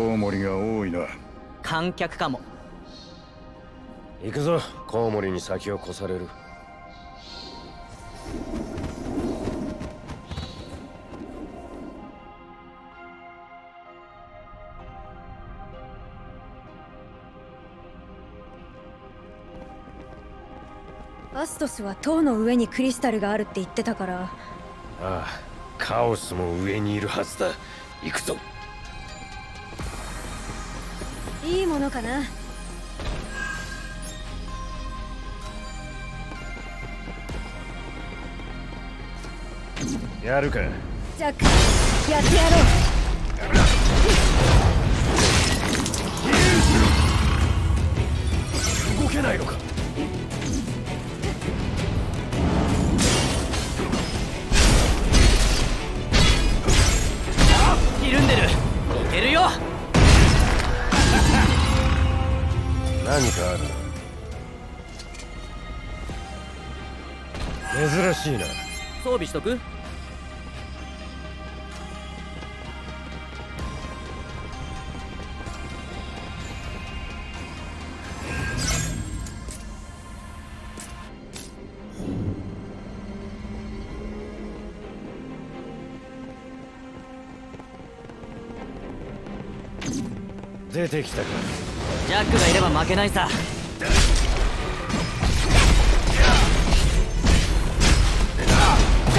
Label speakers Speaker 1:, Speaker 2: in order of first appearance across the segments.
Speaker 1: コウモリが多いな。
Speaker 2: 観客かも。
Speaker 3: 行くぞコウモリに先を越される。
Speaker 4: アストスは塔の上にクリスタルがあるって言ってたから。
Speaker 3: ああカオスも上にいるはずだ。行くぞ
Speaker 4: いいものかな？
Speaker 3: やるか。
Speaker 4: ジャックやってやろう。
Speaker 3: 動けないのか。
Speaker 2: ひるんでる。いけるよ
Speaker 3: 何かある。珍しいな。
Speaker 2: 装備しとく？
Speaker 3: 出てきたか
Speaker 2: ジャックがいれば負けないさ。ジ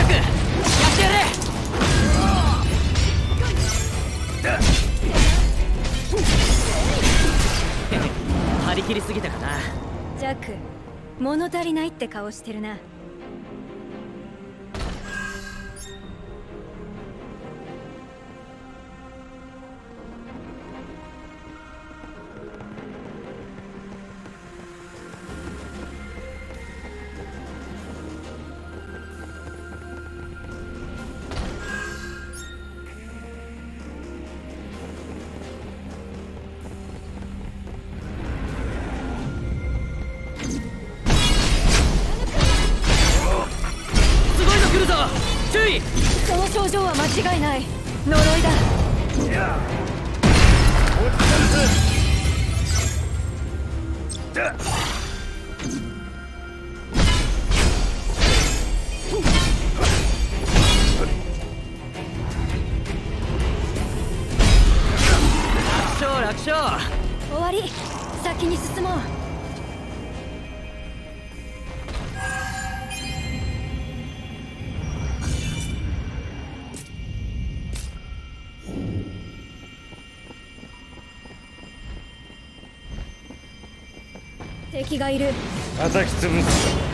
Speaker 2: ャックやってやれ。張り切りすぎたかな。
Speaker 4: ジャック物足りないって顔してるな。
Speaker 2: 注意。
Speaker 4: その症状は間違いない。呪いだ。
Speaker 2: 楽勝楽勝。
Speaker 4: 終わり。先に進もう敵がいる。
Speaker 3: 叩き潰す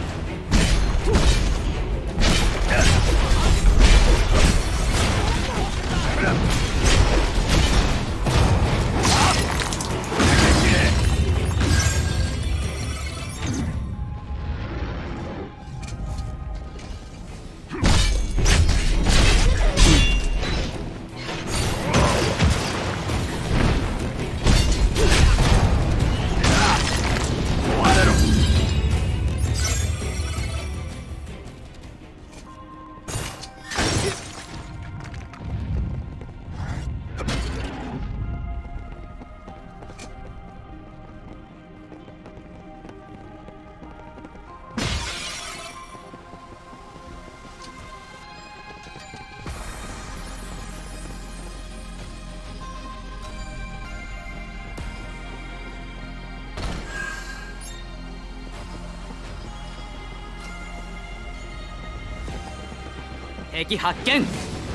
Speaker 2: 敵発見。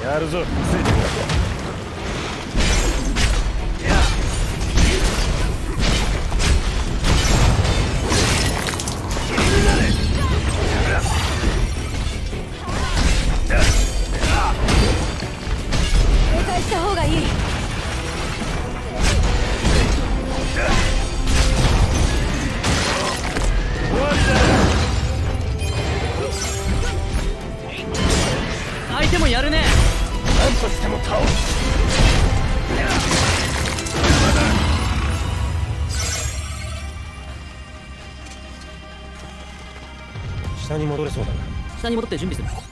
Speaker 3: やるぞ。下に戻
Speaker 2: って準備する。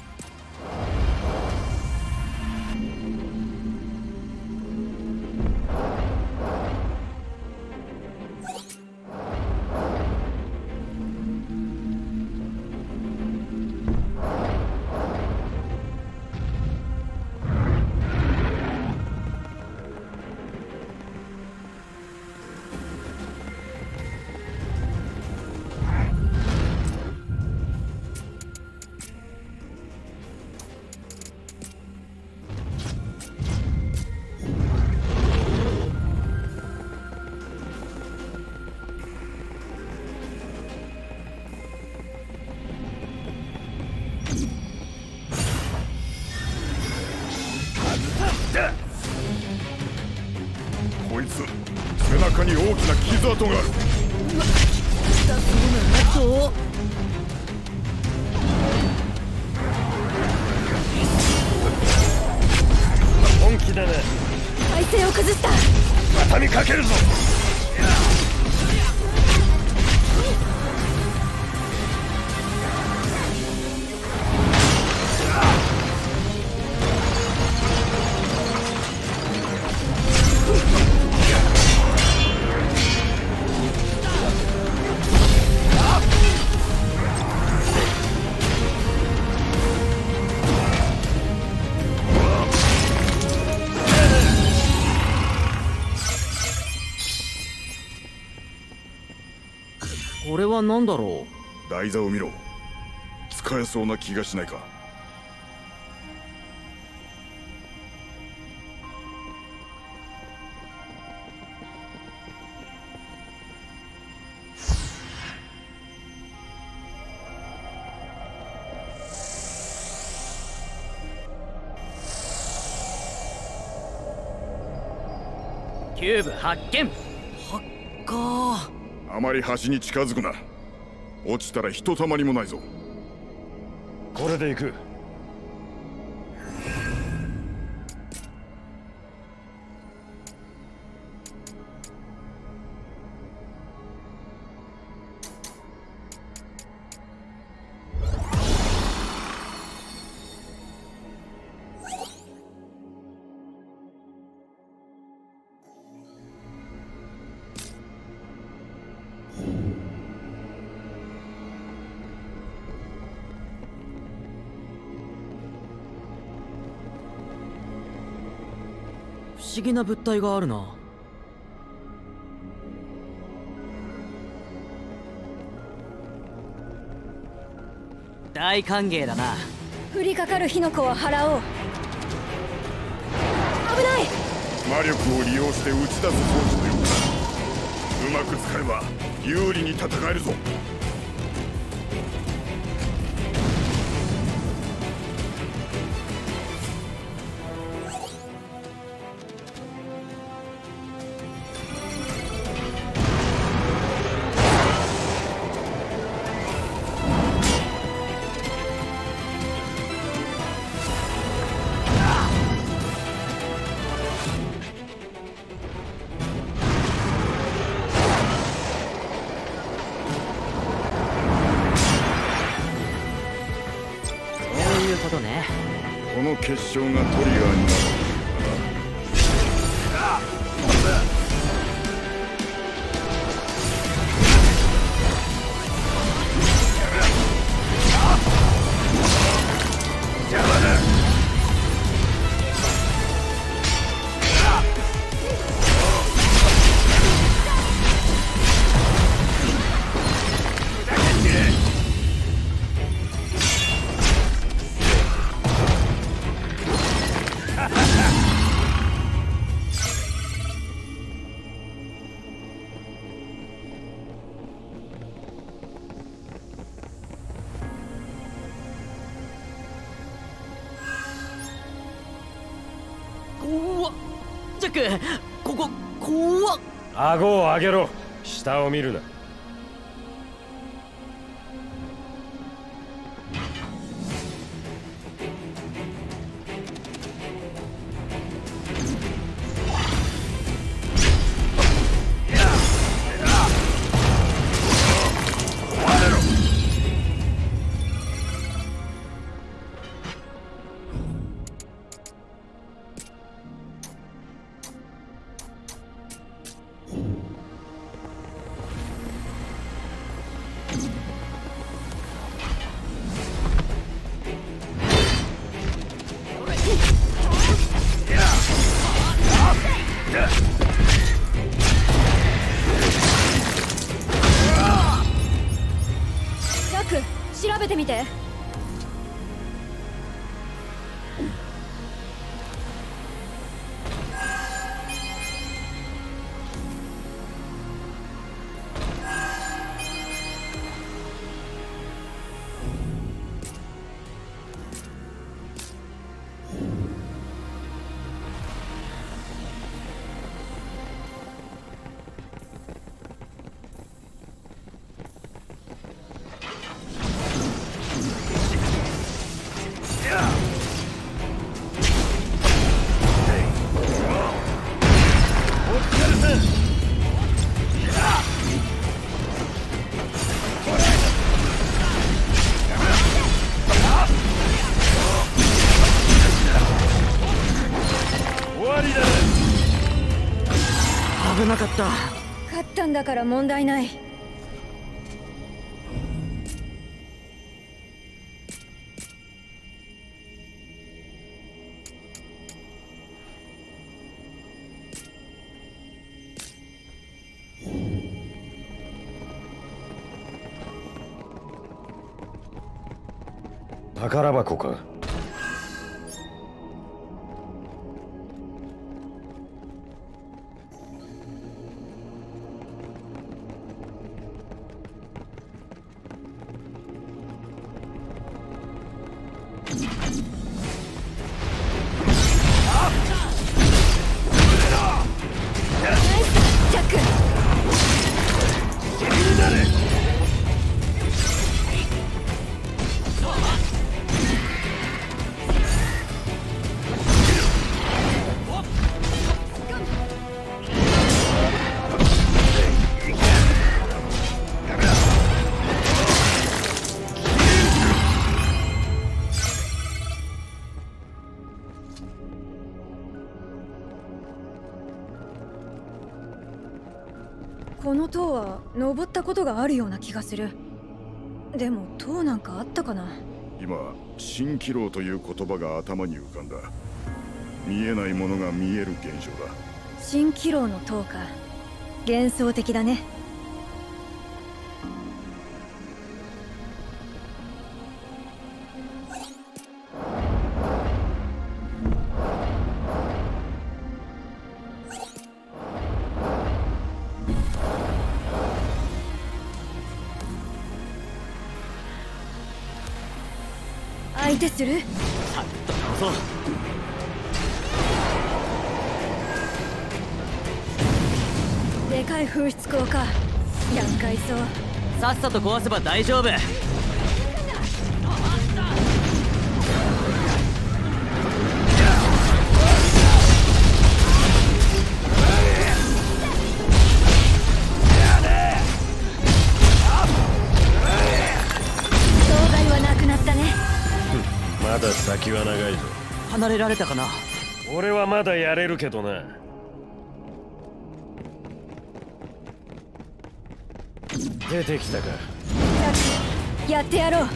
Speaker 2: これは何だろ
Speaker 1: 台座を見ろ。使えそうな気がしないか。
Speaker 2: うキューブ発見。はっか
Speaker 1: あまり端に近づくな落ちたらひとたまりもないぞ。
Speaker 3: これで行く。
Speaker 2: 不思議な物体があるな。大歓迎だな。
Speaker 4: 降りかかる火の粉は払おう。危ない！
Speaker 1: 魔力を利用して打ち出す装置のようだうまく使えば有利に戦えるぞ結晶がトリガーになる。
Speaker 2: 怖ここ怖っ。
Speaker 3: 顎を上げろ。下を見るな。
Speaker 2: った。
Speaker 4: 勝ったんだから問題ない。
Speaker 3: 宝箱か
Speaker 4: 登ったことがあるような気がする。でも塔なんかあったかな？
Speaker 1: 今蜃気楼という言葉が頭に浮かんだ。見えないものが見える現象だ。
Speaker 4: 蜃気楼の塔か。幻想的だね相手する。
Speaker 2: さっと倒そう
Speaker 4: でかい噴出口か。厄介そう。
Speaker 2: さっさと壊せば大丈夫
Speaker 3: 先は長いぞ。
Speaker 2: 離れられたかな？
Speaker 3: 俺はまだやれるけどな。出てきたか。
Speaker 4: やってやろう。
Speaker 2: い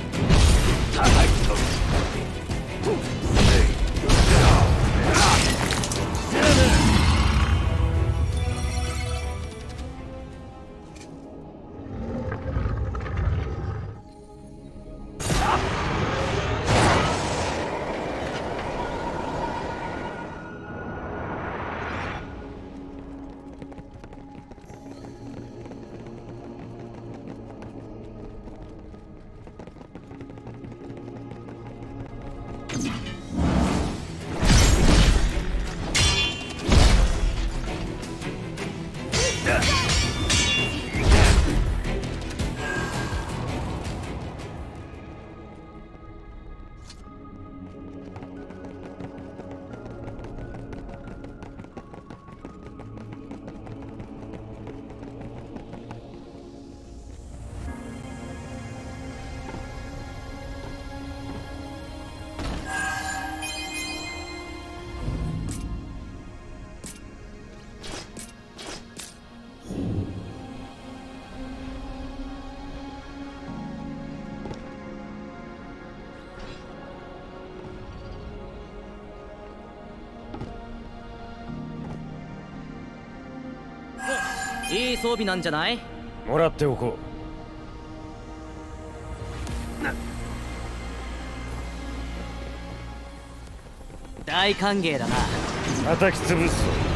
Speaker 2: い装備なんじゃない？
Speaker 3: もらっておこ
Speaker 2: 大歓迎だな。
Speaker 3: う叩き潰す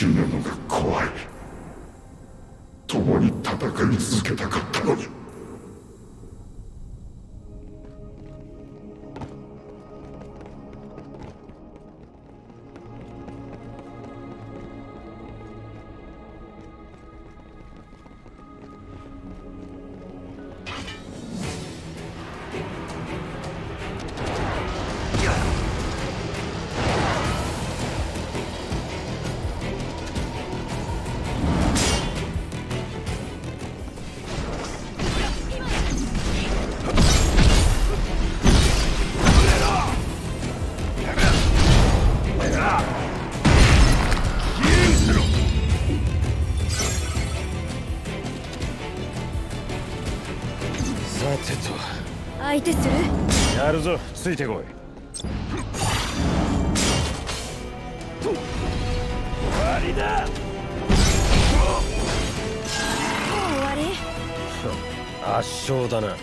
Speaker 1: 死ぬのが怖い。共に戦い続けたかったのに。
Speaker 3: てと。
Speaker 4: 相手する？
Speaker 3: やるぞ。ついてこい。終わりだ。
Speaker 4: もう終わり？
Speaker 3: 圧勝だな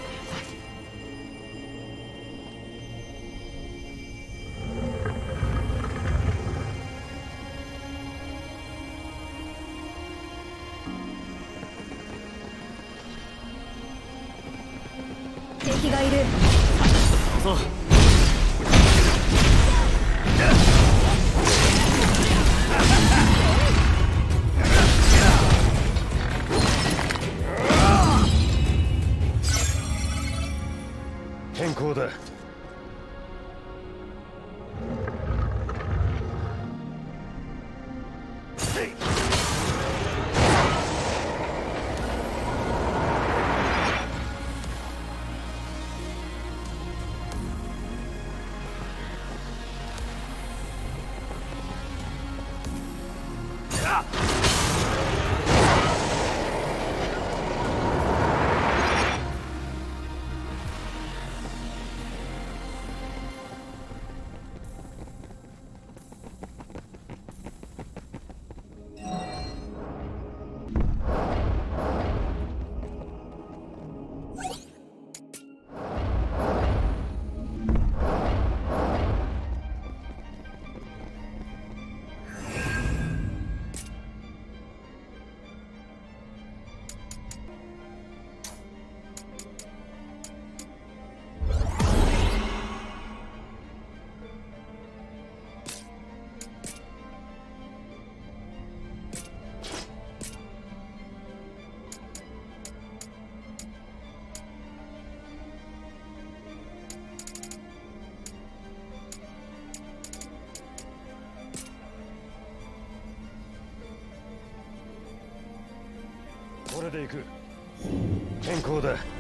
Speaker 3: れで行く。健康だ。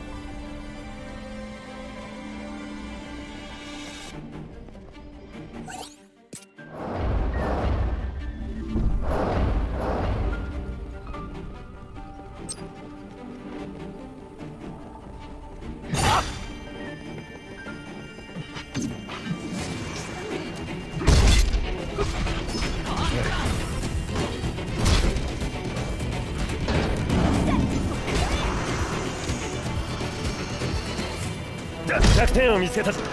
Speaker 3: 点を見せたぞ。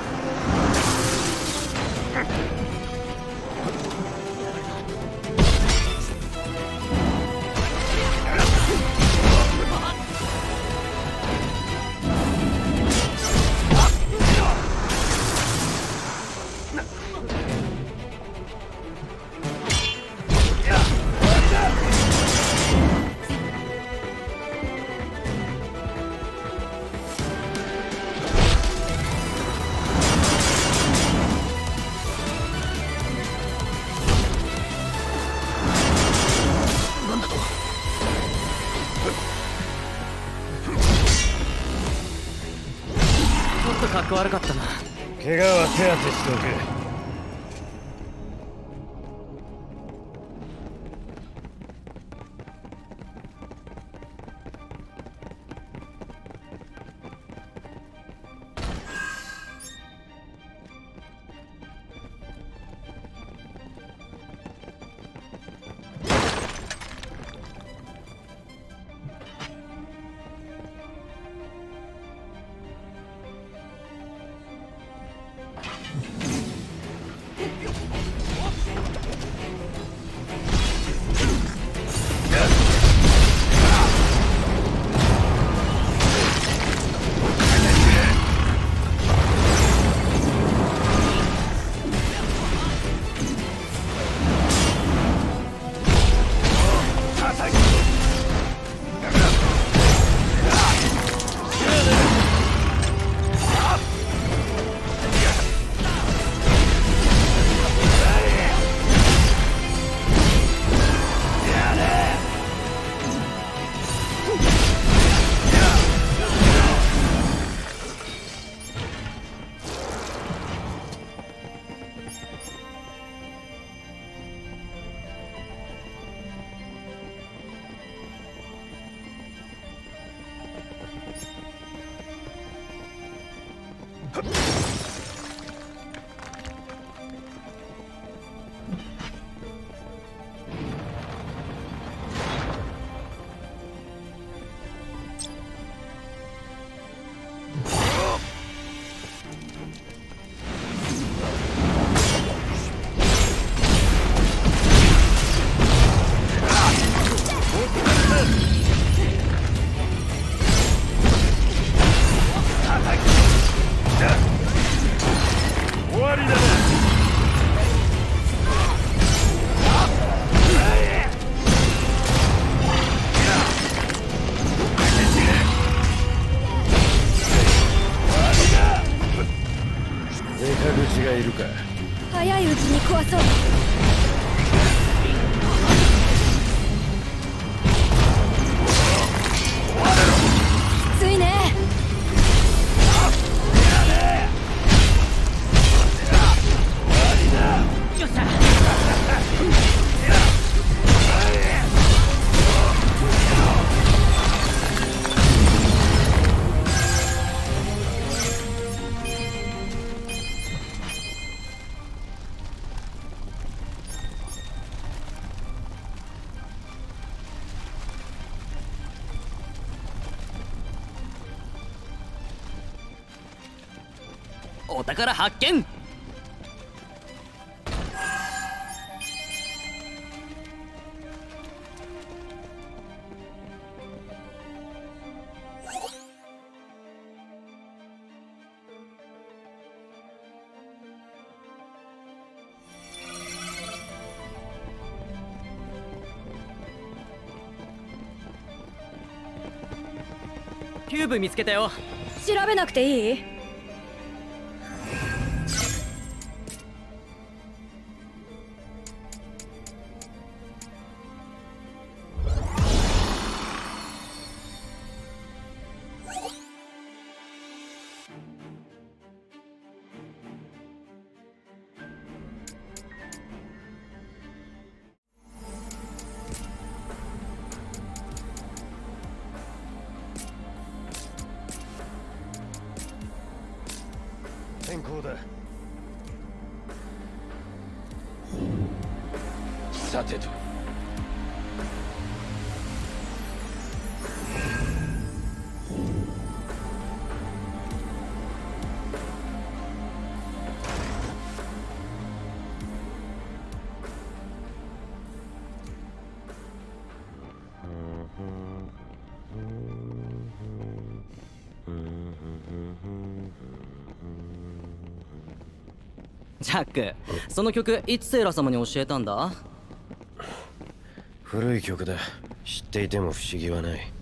Speaker 3: お
Speaker 2: 宝発見。キューブ見つけたよ。
Speaker 4: 調べなくていい？
Speaker 3: さてと
Speaker 2: ジャックその曲いつセイラ様に教えたんだ？
Speaker 3: 古い曲だ。知っていても不思議はない。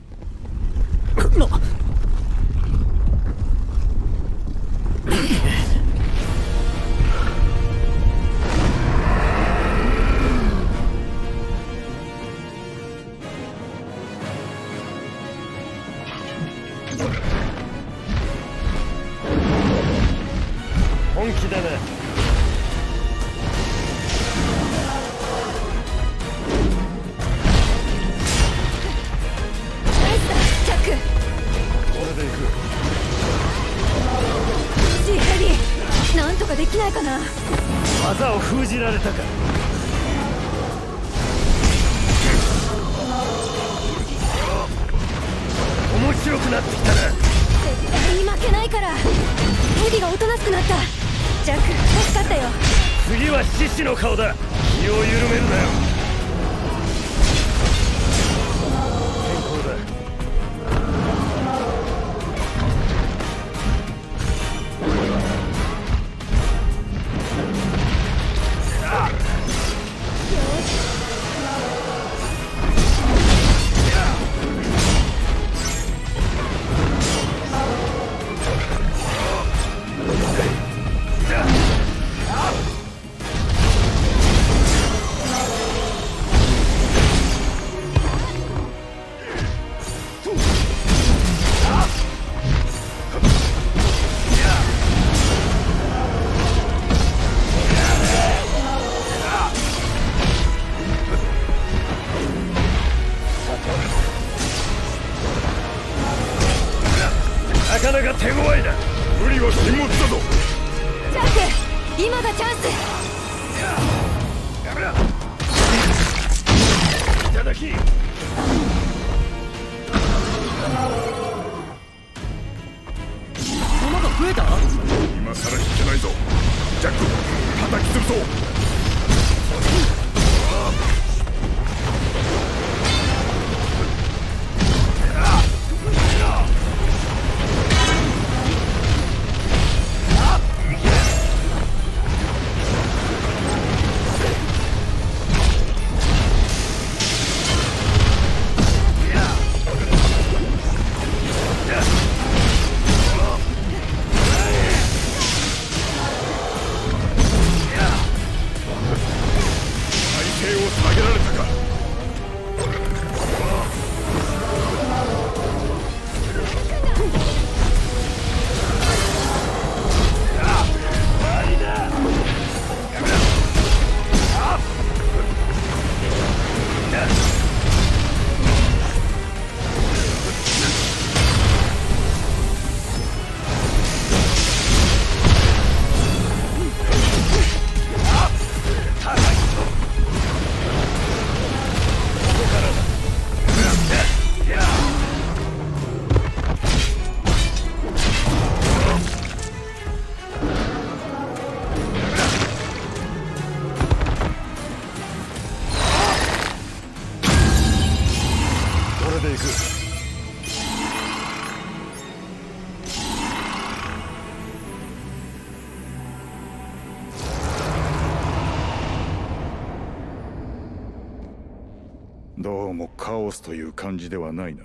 Speaker 1: うもカオスという感じではないな。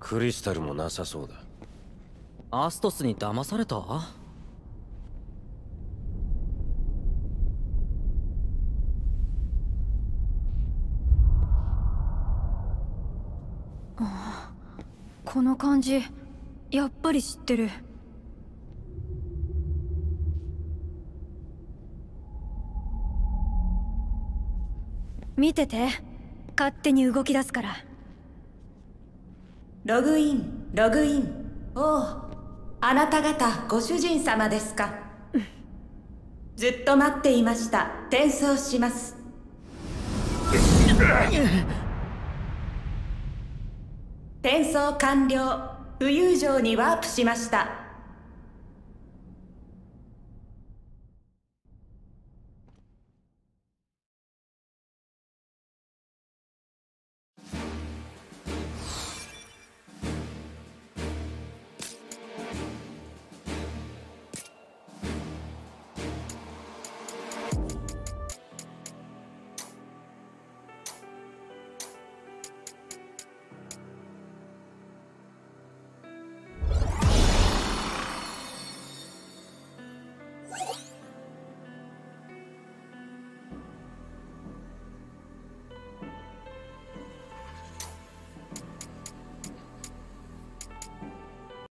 Speaker 3: クリスタルもなさそうだ。
Speaker 2: アストスに騙された？
Speaker 4: この感じやっぱり知ってる。見てて勝手に動き出すから。
Speaker 5: ログインログイン。おうあなた方ご主人様ですか。ずっと待っていました。転送します。転送完了。浮遊城にワープしました。